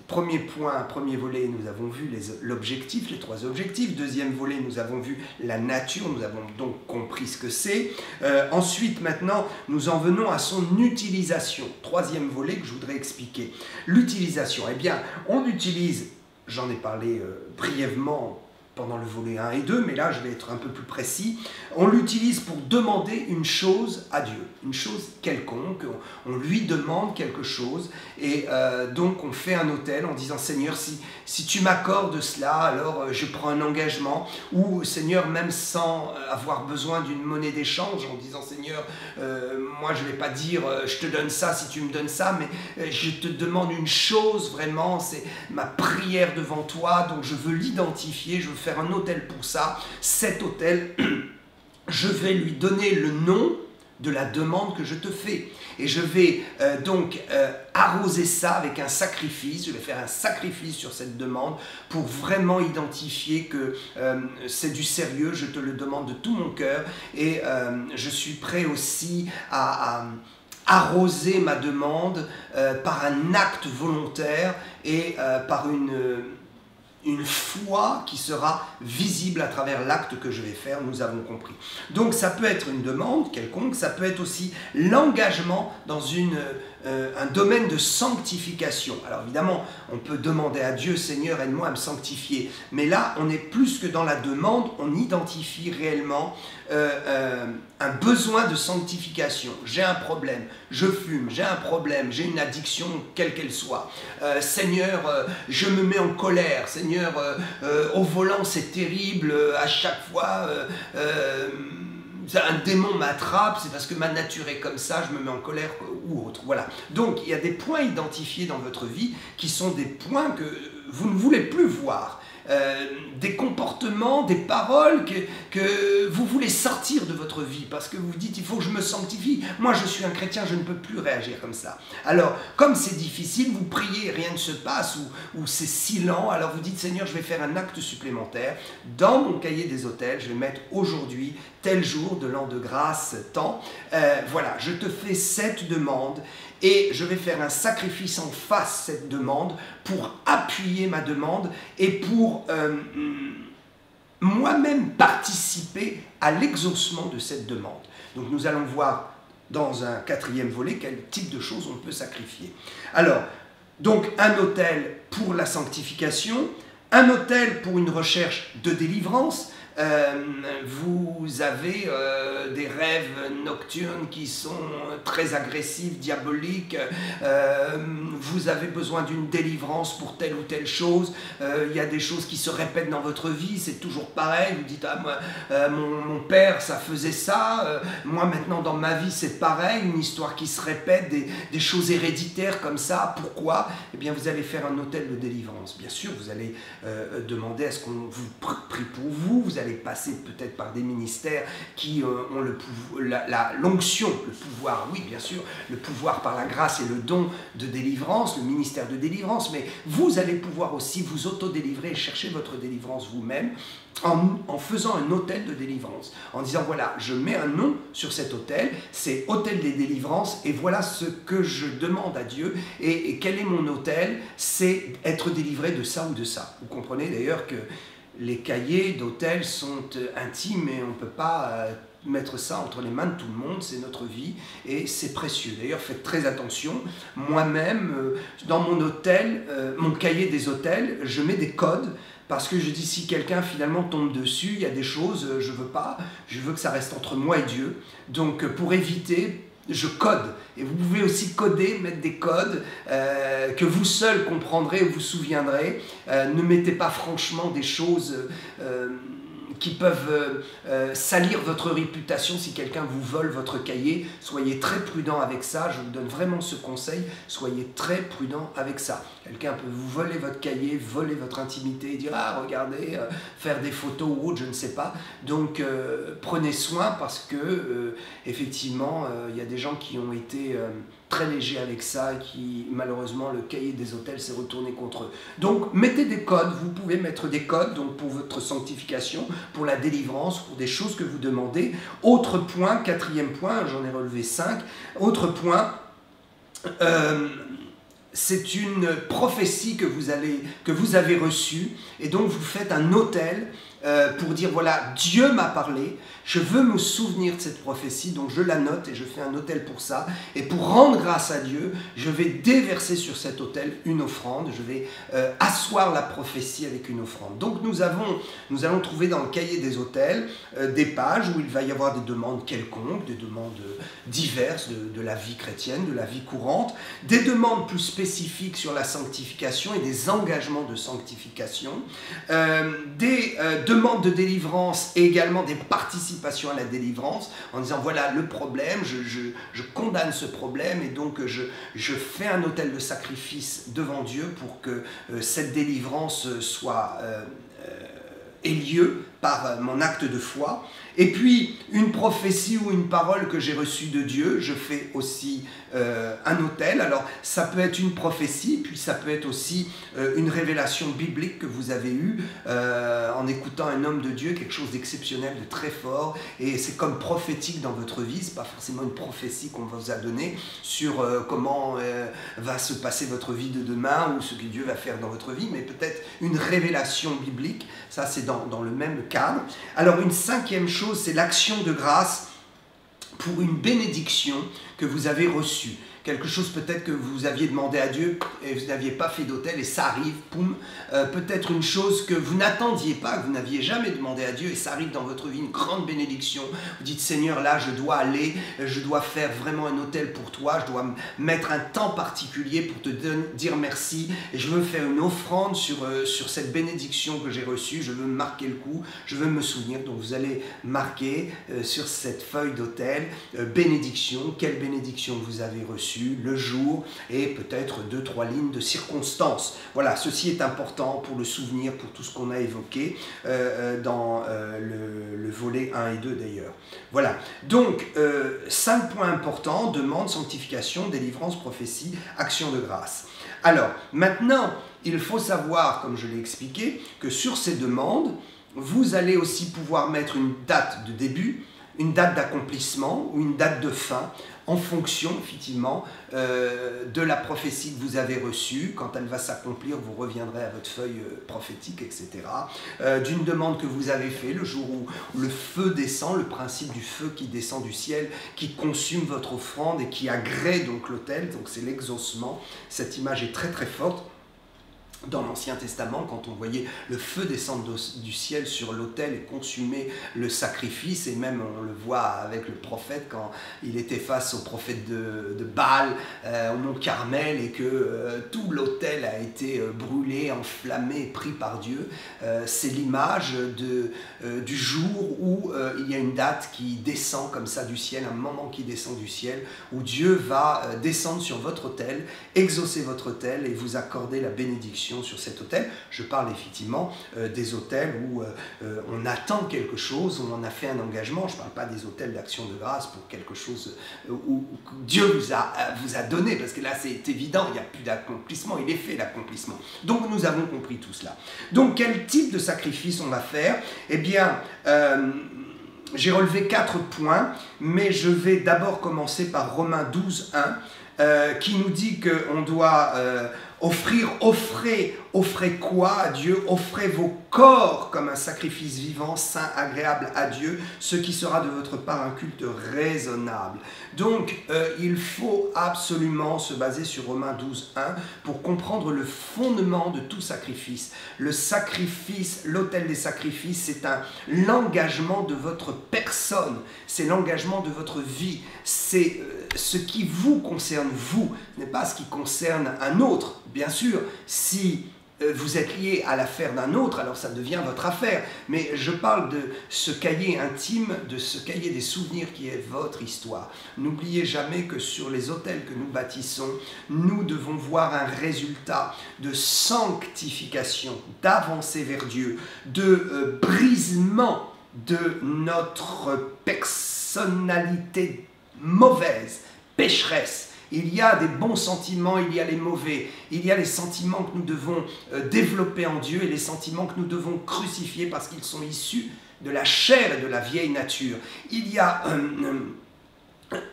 premier point, premier volet, nous avons vu l'objectif, les, trois objectifs. Deuxième volet, nous avons vu la nature, nous avons donc compris ce que c'est. Euh, ensuite, maintenant, nous en venons à son utilisation. Troisième volet que je voudrais expliquer. L'utilisation, eh bien, on utilise, j'en ai parlé brièvement pendant le volet 1 et 2, mais là je vais être un peu plus précis, on l'utilise pour demander une chose à Dieu, une chose quelconque, on, lui demande quelque chose, et euh, donc on fait un hôtel en disant Seigneur, si, si tu m'accordes cela, alors euh, je prends un engagement, ou Seigneur, même sans euh, avoir besoin d'une monnaie d'échange, en disant Seigneur, moi je ne vais pas dire je te donne ça si tu me donnes ça, mais je te demande une chose vraiment, c'est ma prière devant toi, donc je veux l'identifier, je veux faire un hôtel pour ça. Cet hôtel, (clears throat) je vais lui donner le nom de la demande que je te fais. Et je vais euh, donc euh, arroser ça avec un sacrifice, je vais faire un sacrifice sur cette demande pour vraiment identifier que euh, c'est du sérieux, je te le demande de tout mon cœur et je suis prêt aussi à arroser ma demande par un acte volontaire et par une une foi qui sera visible à travers l'acte que je vais faire, nous avons compris. Donc ça peut être une demande quelconque, ça peut être aussi l'engagement dans une, euh, un domaine de sanctification. Alors évidemment, on peut demander à Dieu, Seigneur, aide-moi à me sanctifier, mais là, on est plus que dans la demande, on identifie réellement euh, euh, un besoin de sanctification. J'ai un problème, je fume, j'ai un problème, j'ai une addiction, quelle qu'elle soit. Seigneur, je me mets en colère. Seigneur, au volant, c'est terrible. à chaque fois, un démon m'attrape, c'est parce que ma nature est comme ça, je me mets en colère ou autre. Voilà. Donc il y a des points identifiés dans votre vie qui sont des points que vous ne voulez plus voir. Euh, des comportements, des paroles que, que, vous voulez sortir de votre vie parce que vous dites il faut que je me sanctifie. Moi je suis un chrétien, je ne peux plus réagir comme ça. Alors comme c'est difficile, vous priez, rien ne se passe ou, ou c'est si lent, alors vous dites Seigneur je vais faire un acte supplémentaire. Dans mon cahier des hôtels, je vais mettre aujourd'hui tel jour de l'an de grâce, tant. Euh, voilà, je te fais cette demande et je vais faire un sacrifice en face cette demande pour appuyer ma demande et pour euh, moi-même participer à l'exaucement de cette demande. Donc nous allons voir dans un quatrième volet quel type de choses on peut sacrifier. Alors, donc un hôtel pour la sanctification, un hôtel pour une recherche de délivrance, vous avez euh, des rêves nocturnes qui sont très agressifs, diaboliques, euh, vous avez besoin d'une délivrance pour telle ou telle chose, il y a des choses qui se répètent dans votre vie, c'est toujours pareil, vous dites, ah moi, mon, père, ça faisait ça, moi maintenant dans ma vie c'est pareil, une histoire qui se répète, des, choses héréditaires comme ça, pourquoi? Eh bien vous allez faire un hôtel de délivrance, bien sûr, vous allez demander à ce qu'on vous prie pour vous, passer peut-être par des ministères qui ont le l'onction, le pouvoir, oui bien sûr, le pouvoir par la grâce et le don de délivrance, le ministère de délivrance, mais vous allez pouvoir aussi vous auto-délivrer et chercher votre délivrance vous-même en, faisant un hôtel de délivrance, en disant voilà, je mets un nom sur cet hôtel, c'est hôtel des délivrances, et voilà ce que je demande à Dieu, et, quel est mon hôtel C'est être délivré de ça ou de ça. Vous comprenez d'ailleurs que les cahiers d'hôtel sont euh, intimes et on ne peut pas euh, mettre ça entre les mains de tout le monde, c'est notre vie et c'est précieux. D'ailleurs, faites très attention. Moi-même, euh, dans mon hôtel, mon cahier des hôtels, je mets des codes parce que je dis, si quelqu'un finalement tombe dessus, il y a des choses, je veux pas, je veux que ça reste entre moi et Dieu. Donc pour éviter, je code. Et vous pouvez aussi coder, mettre des codes euh, que vous seul comprendrez ou vous souviendrez. ne mettez pas franchement des choses qui peuvent euh, euh, salir votre réputation si quelqu'un vous vole votre cahier. Soyez très prudent avec ça, je vous donne vraiment ce conseil, soyez très prudent avec ça. Quelqu'un peut vous voler votre cahier, voler votre intimité, dire ah regardez, euh, faire des photos ou autre, je ne sais pas. Donc prenez soin parce que effectivement il y a des gens qui ont été très léger avec ça qui, malheureusement, le cahier des hôtels s'est retourné contre eux. Donc, mettez des codes, vous pouvez mettre des codes donc pour votre sanctification, pour la délivrance, pour des choses que vous demandez. Autre point, quatrième point, j'en ai relevé cinq. Autre point, euh, c'est une prophétie que vous, allez, que vous avez reçue, et donc vous faites un hôtel euh, pour dire voilà, Dieu m'a parlé, je veux me souvenir de cette prophétie, donc je la note et je fais un hôtel pour ça. Et pour rendre grâce à Dieu, je vais déverser sur cet hôtel une offrande, je vais euh, asseoir la prophétie avec une offrande. Donc nous, avons, nous allons trouver dans le cahier des hôtels euh, des pages où il va y avoir des demandes quelconques, des demandes diverses de, la vie chrétienne, de la vie courante, des demandes plus spécifiques sur la sanctification et des engagements de sanctification, des demande de délivrance et également des participations à la délivrance en disant voilà le problème, je, condamne ce problème et donc je, je, fais un hôtel de sacrifice devant Dieu pour que euh, cette délivrance soit euh, euh, ait lieu par mon acte de foi. Et puis, une prophétie ou une parole que j'ai reçue de Dieu, je fais aussi euh, un hôtel. Alors, ça peut être une prophétie, puis ça peut être aussi euh, une révélation biblique que vous avez eue euh, en écoutant un homme de Dieu, quelque chose d'exceptionnel, de très fort. Et c'est comme prophétique dans votre vie, c'est pas forcément une prophétie qu'on vous a donnée sur comment va se passer votre vie de demain ou ce que Dieu va faire dans votre vie, mais peut-être une révélation biblique. Ça, c'est dans, dans le même cadre. Alors, une cinquième chose, c'est l'action de grâce pour une bénédiction que vous avez reçue quelque chose peut-être que vous aviez demandé à Dieu et vous n'aviez pas fait d'hôtel et ça arrive, poum, euh, peut-être une chose que vous n'attendiez pas, que vous n'aviez jamais demandé à Dieu et ça arrive dans votre vie, une grande bénédiction. Vous dites Seigneur, là je dois aller, je dois faire vraiment un hôtel pour toi, je dois mettre un temps particulier pour te dire merci et je veux faire une offrande sur, euh, sur cette bénédiction que j'ai reçue, je veux marquer le coup, je veux me souvenir. Donc vous allez marquer euh, sur cette feuille d'hôtel bénédiction, quelle bénédiction vous avez reçue? Le jour et peut-être deux, trois lignes de circonstances. Voilà, ceci est important pour le souvenir, pour tout ce qu'on a évoqué euh, euh, dans euh, le, volet 1 et 2 d'ailleurs. Voilà, donc cinq points importants, demande, sanctification, délivrance, prophétie, action de grâce. Alors, maintenant, il faut savoir, comme je l'ai expliqué, que sur ces demandes, vous allez aussi pouvoir mettre une date de début, une date d'accomplissement ou une date de fin en fonction effectivement euh, de la prophétie que vous avez reçue. Quand elle va s'accomplir, vous reviendrez à votre feuille euh, prophétique, etc. Euh, d'une demande que vous avez fait le jour où le feu descend, le principe du feu qui descend du ciel, qui consume votre offrande et qui agrée donc l'autel, donc c'est l'exaucement. Cette image est très très forte dans l'Ancien Testament, quand on voyait le feu descendre du ciel sur l'autel et consumer le sacrifice, et même on le voit avec le prophète quand il était face au prophète de, Baal euh, au mont Carmel et que euh, tout l'autel a été euh, brûlé, enflammé, pris par Dieu, c'est l'image du jour où il y a une date qui descend comme ça du ciel, un moment qui descend du ciel, où Dieu va descendre sur votre autel, exaucer votre autel et vous accorder la bénédiction sur cet autel. Je parle effectivement des autels où on attend quelque chose, on a fait un engagement. Je ne parle pas des autels d'action de grâce pour quelque chose où, Dieu vous a, donné, parce que là c'est évident, il n'y a plus d'accomplissement, il est fait l'accomplissement. Donc nous avons compris tout cela. Donc quel type de sacrifice on va faire? Eh bien, j'ai relevé quatre points, mais je vais d'abord commencer par Romains 12, 1, euh, qui nous dit qu'on doit euh, offrir, offrez, offrez quoi à Dieu? Offrez vos corps comme un sacrifice vivant, saint, agréable à Dieu, ce qui sera de votre part un culte raisonnable. Donc, euh, il faut absolument se baser sur Romains 12, 1 pour comprendre le fondement de tout sacrifice. Le sacrifice, l'autel des sacrifices, c'est un l'engagement de votre personne, c'est l'engagement de votre vie, c'est ce qui vous concerne vous, n'est pas ce qui concerne un autre. Bien sûr, si euh, vous êtes lié à l'affaire d'un autre, alors ça devient votre affaire. Mais je parle de ce cahier intime, de ce cahier des souvenirs qui est votre histoire. N'oubliez jamais que sur les hôtels que nous bâtissons, nous devons voir un résultat de sanctification, d'avancée vers Dieu, de euh, brisement de notre personnalité mauvaise, pécheresse. Il y a des bons sentiments, il y a les mauvais. Il y a les sentiments que nous devons euh, développer en Dieu et les sentiments que nous devons crucifier parce qu'ils sont issus de la chair et de la vieille nature. Il y a... Euh, euh,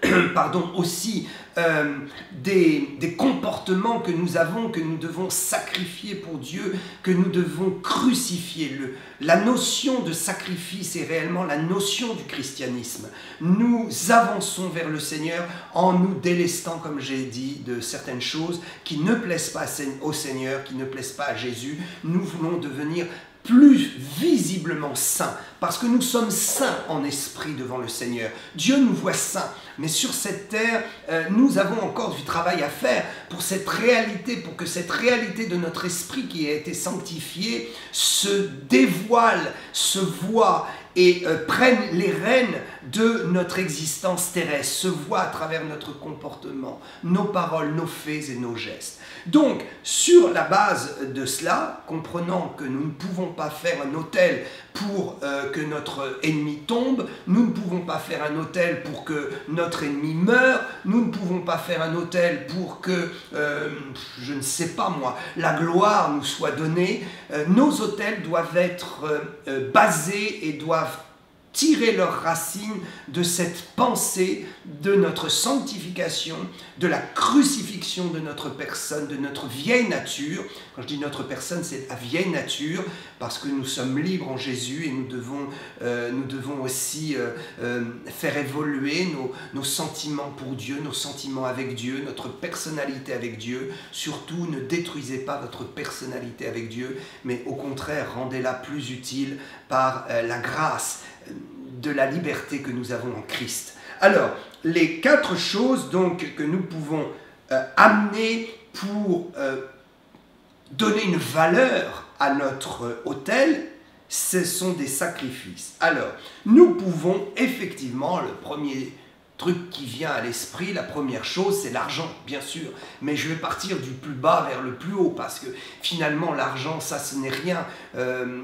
(coughs) pardon, aussi euh, des, des, comportements que nous avons, que nous devons sacrifier pour Dieu, que nous devons crucifier. Le, la notion de sacrifice est réellement la notion du christianisme. Nous avançons vers le Seigneur en nous délestant, comme j'ai dit, de certaines choses qui ne plaisent pas au Seigneur, qui ne plaisent pas à Jésus. Nous voulons devenir plus visiblement saints, parce que nous sommes saints en esprit devant le Seigneur. Dieu nous voit saints, mais sur cette terre, euh, nous avons encore du travail à faire pour cette réalité, pour que cette réalité de notre esprit qui a été sanctifié se dévoile, se voit et euh, prenne les rênes de notre existence terrestre, se voit à travers notre comportement, nos paroles, nos faits et nos gestes. Donc, sur la base de cela, comprenant que nous ne pouvons pas faire un hôtel pour euh, que notre ennemi tombe, nous ne pouvons pas faire un hôtel pour que notre ennemi meure, nous ne pouvons pas faire un hôtel pour que, euh, je ne sais pas moi, la gloire nous soit donnée, euh, nos hôtels doivent être basés et doivent tirer leurs racines de cette pensée de notre sanctification, de la crucifixion de notre personne, de notre vieille nature. Quand je dis notre personne, c'est la vieille nature, parce que nous sommes libres en Jésus et nous devons, euh, nous devons aussi euh, euh, faire évoluer nos, nos sentiments pour Dieu, nos sentiments avec Dieu, notre personnalité avec Dieu. Surtout, ne détruisez pas votre personnalité avec Dieu, mais au contraire, rendez-la plus utile par la grâce de la liberté que nous avons en Christ. Alors, les quatre choses donc que nous pouvons euh, amener pour euh, donner une valeur à notre hôtel, ce sont des sacrifices. Alors, nous pouvons effectivement, le premier truc qui vient à l'esprit, la première chose, c'est l'argent, bien sûr. Mais je vais partir du plus bas vers le plus haut, parce que finalement, l'argent, ça, ce n'est rien. Euh,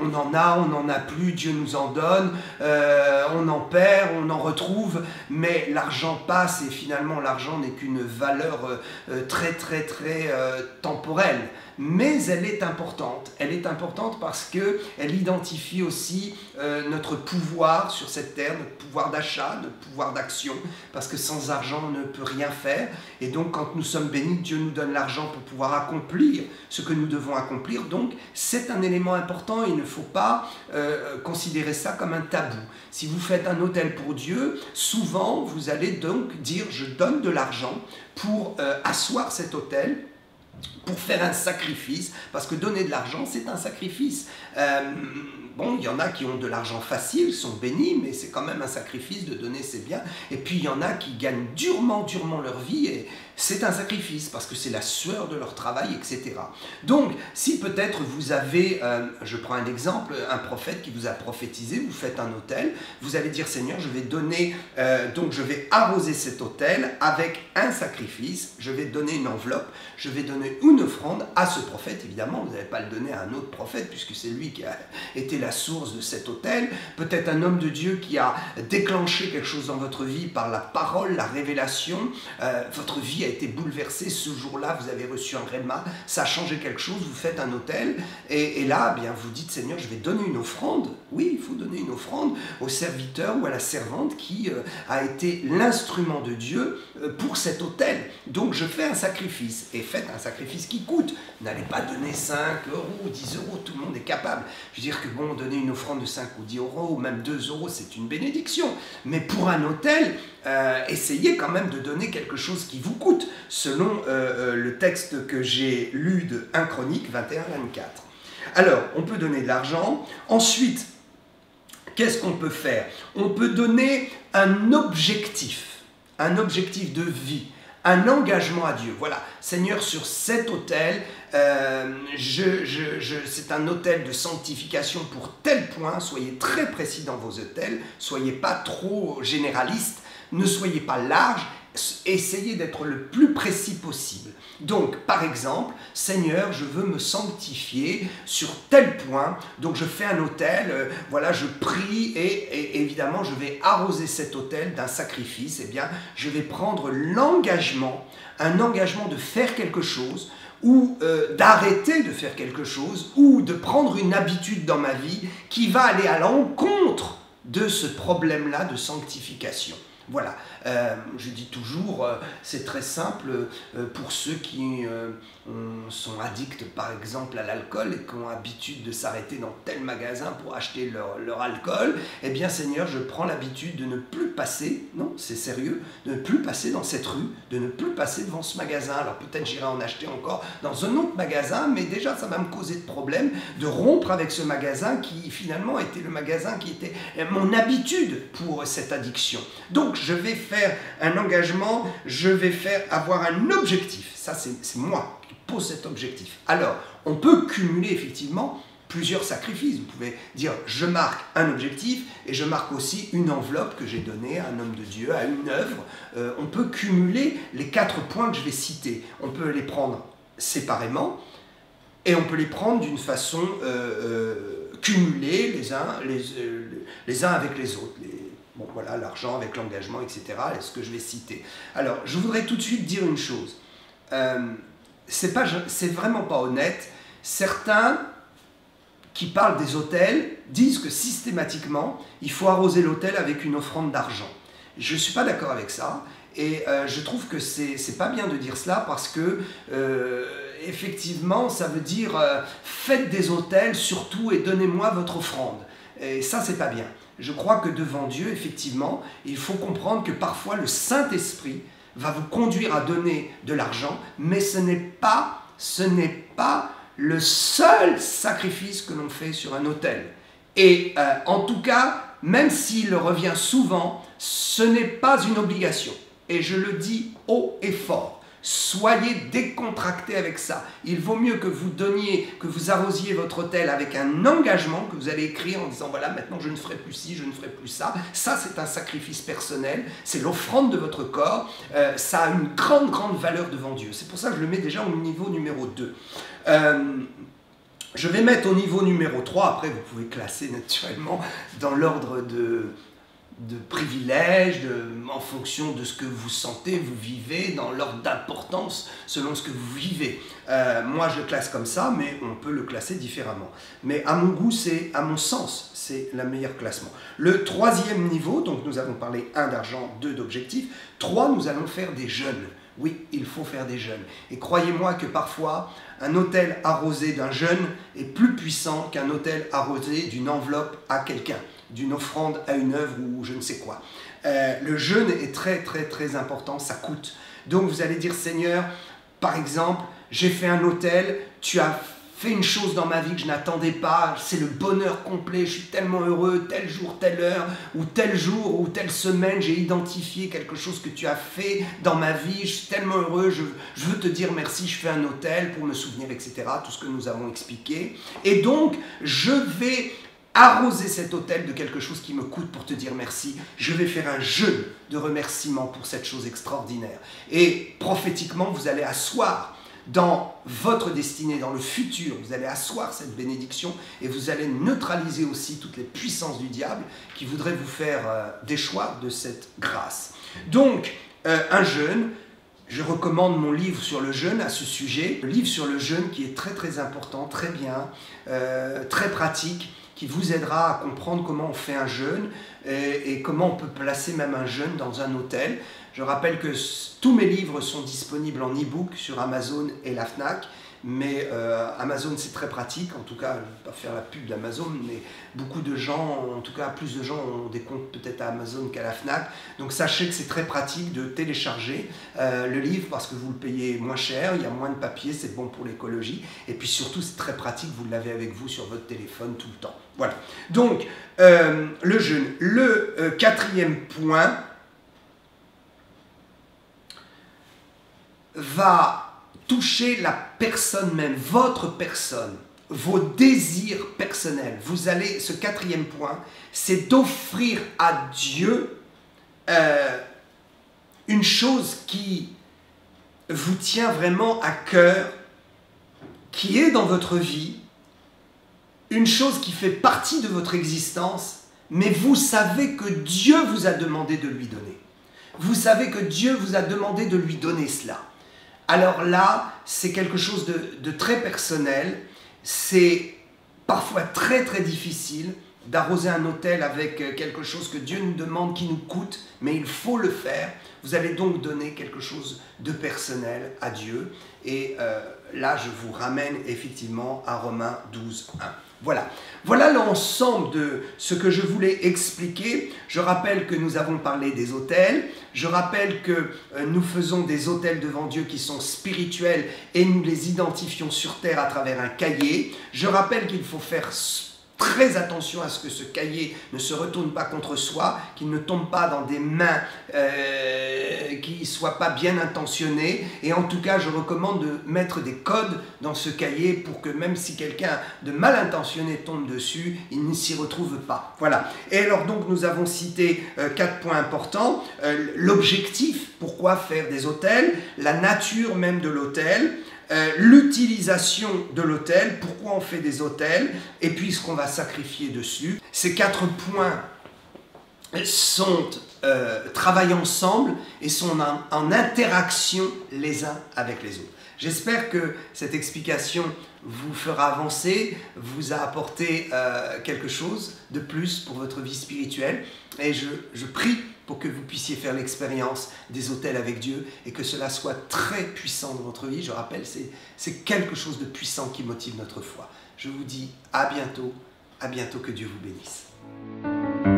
on en a, on n'en a plus, Dieu nous en donne, euh, on en perd, on en retrouve, mais l'argent passe et finalement l'argent n'est qu'une valeur euh, euh, très très très temporelle mais elle est importante. Elle est importante parce qu'elle identifie aussi euh, notre pouvoir sur cette terre, notre pouvoir d'achat, notre pouvoir d'action, parce que sans argent, on ne peut rien faire. Et donc, quand nous sommes bénis, Dieu nous donne l'argent pour pouvoir accomplir ce que nous devons accomplir. Donc, c'est un élément important. Il ne faut pas euh, considérer ça comme un tabou. Si vous faites un hôtel pour Dieu, souvent, vous allez donc dire, je donne de l'argent pour euh, asseoir cet hôtel pour faire un sacrifice, parce que donner de l'argent, c'est un sacrifice. Euh, bon, il y en a qui ont de l'argent facile, sont bénis, mais c'est quand même un sacrifice de donner ses biens. Et puis il y en a qui gagnent durement, durement leur vie, et c'est un sacrifice parce que c'est la sueur de leur travail, etc. Donc, si peut-être vous avez, euh, je prends un exemple, un prophète qui vous a prophétisé, vous faites un hôtel, vous allez dire Seigneur, je vais donner, euh, donc je vais arroser cet hôtel avec un sacrifice, je vais donner une enveloppe, je vais donner une offrande à ce prophète, évidemment, vous n'allez pas le donner à un autre prophète puisque c'est lui qui a été la source de cet hôtel, peut-être un homme de Dieu qui a déclenché quelque chose dans votre vie par la parole, la révélation, euh, votre vie a été bouleversé. Ce jour-là, vous avez reçu un réma, ça a changé quelque chose, vous faites un hôtel, et, là, eh bien, vous dites, Seigneur, je vais donner une offrande. Oui, il faut donner une offrande au serviteur ou à la servante qui euh, a été l'instrument de Dieu euh, pour cet hôtel. Donc, je fais un sacrifice, et faites un sacrifice qui coûte. N'allez pas donner 5 euros ou 10 euros, tout le monde est capable. Je veux dire que, bon, donner une offrande de 5 ou 10 euros, ou même 2 euros, c'est une bénédiction. Mais pour un hôtel, euh, essayez quand même de donner quelque chose qui vous coûte, selon euh, euh, le texte que j'ai lu de 1 Chronique 21-24. Alors, on peut donner de l'argent. Ensuite, qu'est-ce qu'on peut faire? On peut donner un objectif, un objectif de vie un engagement à Dieu. Voilà, Seigneur, sur cet hôtel, c'est un hôtel de sanctification pour tel point, soyez très précis dans vos hôtels, soyez pas trop généralistes, ne soyez pas large, essayez d'être le plus précis possible. Donc, par exemple, Seigneur, je veux me sanctifier sur tel point, donc je fais un hôtel, euh, voilà, je prie et, évidemment je vais arroser cet hôtel d'un sacrifice, eh bien, je vais prendre l'engagement, un engagement de faire quelque chose, ou euh, d'arrêter de faire quelque chose, ou de prendre une habitude dans ma vie qui va aller à l'encontre de ce problème-là de sanctification. Voilà, euh, je dis toujours, euh, c'est très simple euh, pour ceux qui sont addicts par exemple à l'alcool et qui ont l'habitude de s'arrêter dans tel magasin pour acheter leur, alcool. Eh bien Seigneur, je prends l'habitude de ne plus passer, non, c'est sérieux, de ne plus passer dans cette rue, de ne plus passer devant ce magasin. Alors peut-être j'irai en acheter encore dans un autre magasin, mais déjà ça va me causer de problèmes de rompre avec ce magasin qui finalement était le magasin qui était mon habitude pour cette addiction. Donc je vais un engagement, je vais faire avoir un objectif. Ça, c'est moi qui pose cet objectif. Alors, on peut cumuler effectivement plusieurs sacrifices. Vous pouvez dire, je marque un objectif et je marque aussi une enveloppe que j'ai donnée à un homme de Dieu, à une œuvre. Euh, on peut cumuler les quatre points que je vais citer. On peut les prendre séparément et on peut les prendre d'une façon euh, euh, cumulée les uns, avec les autres. Bon, voilà, l'argent avec l'engagement, etc. est ce que je vais citer. Alors, je voudrais tout de suite dire une chose. Euh, c'est vraiment pas honnête. Certains qui parlent des hôtels disent que systématiquement, il faut arroser l'hôtel avec une offrande d'argent. Je ne suis pas d'accord avec ça. Et euh, je trouve que c'est, c'est pas bien de dire cela parce que euh, effectivement, ça veut dire faites des hôtels surtout et donnez-moi votre offrande. Et ça, c'est pas bien je crois que devant Dieu, effectivement, il faut comprendre que parfois le Saint-Esprit va vous conduire à donner de l'argent, mais ce n'est pas, ce n'est pas le seul sacrifice que l'on fait sur un autel. Et euh, en tout cas, même s'il revient souvent, ce n'est pas une obligation. Et je le dis haut et fort. Soyez décontractés avec ça. Il vaut mieux que vous donniez, que vous arrosiez votre hôtel avec un engagement que vous allez écrire en disant voilà, maintenant je ne ferai plus ci, je ne ferai plus ça. Ça, c'est un sacrifice personnel, c'est l'offrande de votre corps. Euh, ça a une grande, grande valeur devant Dieu. C'est pour ça que je le mets déjà au niveau numéro 2. Euh, je vais mettre au niveau numéro 3, après vous pouvez classer (laughs) naturellement dans l'ordre de, de privilèges, en fonction de ce que vous sentez, vous vivez, dans l'ordre d'importance selon ce que vous vivez. Euh, moi, je classe comme ça, mais on peut le classer différemment. Mais à mon goût, c'est, à mon sens, c'est le meilleur classement. Le troisième niveau, donc nous avons parlé un d'argent, deux d'objectifs. Trois, nous allons faire des jeûnes. Oui, il faut faire des jeûnes. Et croyez-moi que parfois, un hôtel arrosé d'un jeûne est plus puissant qu'un hôtel arrosé d'une enveloppe à quelqu'un d'une offrande à une œuvre ou je ne sais quoi. Euh, le jeûne est très très très important, ça coûte. Donc vous allez dire Seigneur, par exemple, j'ai fait un hôtel, tu as fait une chose dans ma vie que je n'attendais pas, c'est le bonheur complet, je suis tellement heureux, tel jour, telle heure, ou tel jour, ou telle semaine, j'ai identifié quelque chose que tu as fait dans ma vie, je suis tellement heureux, je, je veux te dire merci, je fais un hôtel pour me souvenir, etc., tout ce que nous avons expliqué. Et donc, je vais arroser cet hôtel de quelque chose qui me coûte pour te dire merci. Je vais faire un jeûne de remerciement pour cette chose extraordinaire. Et prophétiquement, vous allez asseoir dans votre destinée, dans le futur, vous allez asseoir cette bénédiction et vous allez neutraliser aussi toutes les puissances du diable qui voudraient vous faire euh, déchoir de cette grâce. Donc, euh, un jeûne, je recommande mon livre sur le jeûne à ce sujet, le livre sur le jeûne qui est très très important, très bien, euh, très pratique qui vous aidera à comprendre comment on fait un jeûne et, comment on peut placer même un jeûne dans un hôtel. Je rappelle que tous mes livres sont disponibles en e-book sur Amazon et la FNAC. Mais euh, Amazon, c'est très pratique. En tout cas, je ne vais pas faire la pub d'Amazon, mais beaucoup de gens, en tout cas plus de gens ont des comptes peut-être à Amazon qu'à la FNAC. Donc sachez que c'est très pratique de télécharger euh, le livre parce que vous le payez moins cher, il y a moins de papier, c'est bon pour l'écologie. Et puis surtout, c'est très pratique, vous l'avez avec vous sur votre téléphone tout le temps. Voilà. Donc, euh, le jeûne. Le quatrième point va toucher la personne même, votre personne, vos désirs personnels. Vous allez, ce quatrième point, c'est d'offrir à Dieu euh, une chose qui vous tient vraiment à cœur, qui est dans votre vie, une chose qui fait partie de votre existence, mais vous savez que Dieu vous a demandé de lui donner. Vous savez que Dieu vous a demandé de lui donner cela alors là, c'est quelque chose de, très personnel. C'est parfois très très difficile d'arroser un hôtel avec euh, quelque chose que Dieu nous demande qui nous coûte, mais il faut le faire. Vous allez donc donner quelque chose de personnel à Dieu. Et euh, là, je vous ramène effectivement à Romains 12, 1. Voilà. Voilà l'ensemble de ce que je voulais expliquer. Je rappelle que nous avons parlé des hôtels. Je rappelle que euh, nous faisons des hôtels devant Dieu qui sont spirituels et nous les identifions sur terre à travers un cahier. Je rappelle qu'il faut faire très attention à ce que ce cahier ne se retourne pas contre soi, qu'il ne tombe pas dans des mains euh, qui ne soient pas bien intentionnées. Et en tout cas, je recommande de mettre des codes dans ce cahier pour que même si quelqu'un de mal intentionné tombe dessus, il ne s'y retrouve pas. Voilà. Et alors donc, nous avons cité euh, quatre points importants. Euh, l'objectif, pourquoi faire des hôtels, la nature même de l'hôtel, euh, l'utilisation de l'autel, pourquoi on fait des autels, et puis ce qu'on va sacrifier dessus. Ces quatre points sont euh, travaillent ensemble et sont en, interaction les uns avec les autres. J'espère que cette explication vous fera avancer, vous a apporté euh, quelque chose de plus pour votre vie spirituelle. Et je, je prie pour que vous puissiez faire l'expérience des hôtels avec Dieu et que cela soit très puissant dans votre vie. Je rappelle, c'est quelque chose de puissant qui motive notre foi. Je vous dis à bientôt, à bientôt, que Dieu vous bénisse.